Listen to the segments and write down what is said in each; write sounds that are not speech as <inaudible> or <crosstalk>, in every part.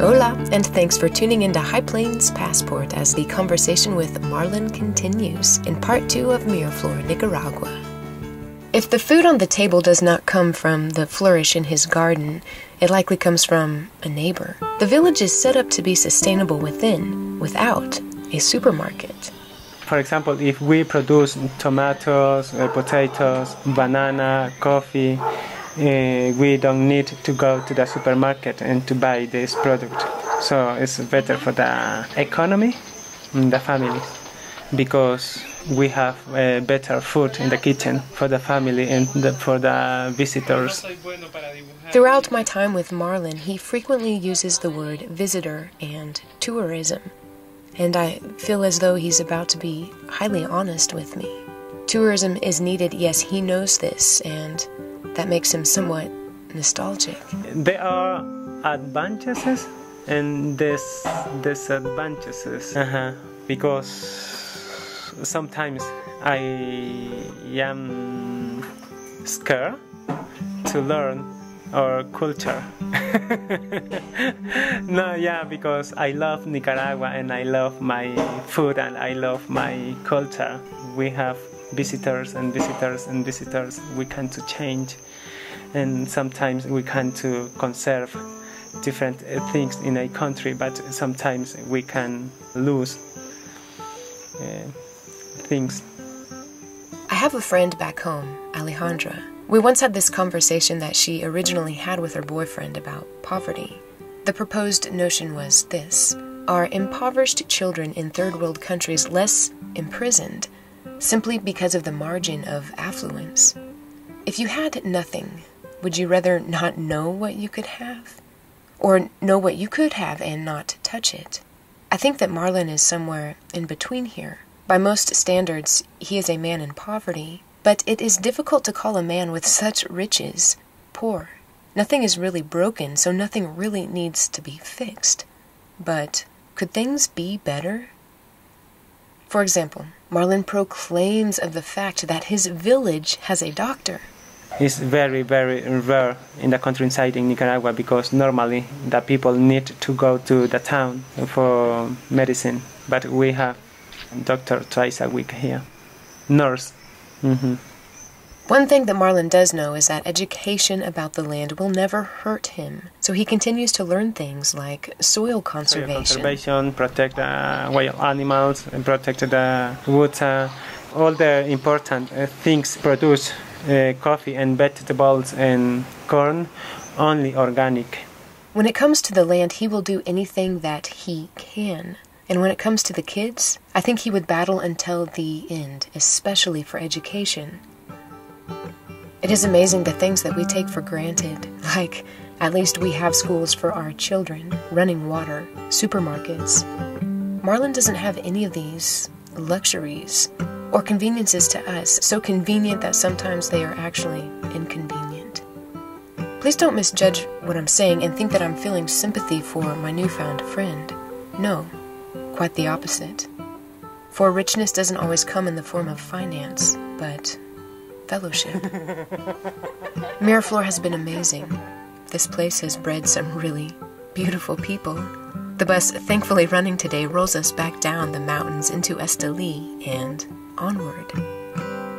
Hola, and thanks for tuning into High Plains Passport as the conversation with Marlon continues in part two of Miraflor, Nicaragua. If the food on the table does not come from the flourish in his garden, it likely comes from a neighbor. The village is set up to be sustainable within, without a supermarket. For example, if we produce tomatoes, uh, potatoes, banana, coffee, uh, we don't need to go to the supermarket and to buy this product. So it's better for the economy and the family because we have uh, better food in the kitchen for the family and the, for the visitors. Throughout my time with Marlon, he frequently uses the word visitor and tourism. And I feel as though he's about to be highly honest with me. Tourism is needed, yes, he knows this, and that makes him somewhat nostalgic. There are advantages and dis- disadvantages uh-huh. because sometimes I am scared to learn our culture. <laughs> no, yeah, because I love Nicaragua and I love my food and I love my culture. We have visitors and visitors and visitors. We can to change, and sometimes we can to conserve different things in a country, but sometimes we can lose uh, things. I have a friend back home, Alejandra. We once had this conversation that she originally had with her boyfriend about poverty. The proposed notion was this Are impoverished children in third world countries less imprisoned simply because of the margin of affluence? If you had nothing, would you rather not know what you could have? Or know what you could have and not touch it? I think that Marlon is somewhere in between here. By most standards, he is a man in poverty, but it is difficult to call a man with such riches poor. Nothing is really broken, so nothing really needs to be fixed. But could things be better? For example, Marlon proclaims of the fact that his village has a doctor. It's very, very rare in the countryside in Nicaragua because normally the people need to go to the town for medicine. But we have doctor twice a week here, nurse. Mm-hmm. One thing that Marlon does know is that education about the land will never hurt him. So he continues to learn things like soil conservation, Soil conservation protect the wild animals, and protect the water, all the important uh, things produce uh, coffee and vegetables and corn, only organic. When it comes to the land, he will do anything that he can. And when it comes to the kids, I think he would battle until the end, especially for education. It is amazing the things that we take for granted, like at least we have schools for our children, running water, supermarkets. Marlon doesn't have any of these luxuries or conveniences to us, so convenient that sometimes they are actually inconvenient. Please don't misjudge what I'm saying and think that I'm feeling sympathy for my newfound friend. No, quite the opposite. For richness doesn't always come in the form of finance, but fellowship. Miraflor has been amazing. This place has bred some really beautiful people. The bus, thankfully running today, rolls us back down the mountains into Esteli and onward.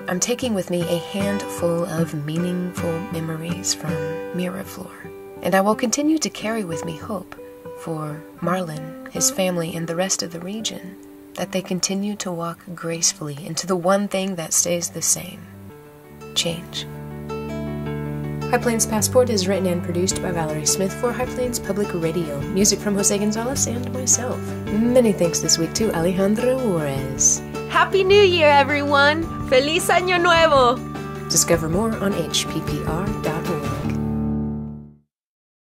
I'm taking with me a handful of meaningful memories from Miraflor, and I will continue to carry with me hope for Marlon, his family, and the rest of the region that they continue to walk gracefully into the one thing that stays the same change. High Plains Passport is written and produced by Valerie Smith for High Plains Public Radio. Music from Jose Gonzalez and myself. Many thanks this week to Alejandro Juarez. Happy New Year, everyone! Feliz Año Nuevo! Discover more on hppr.org.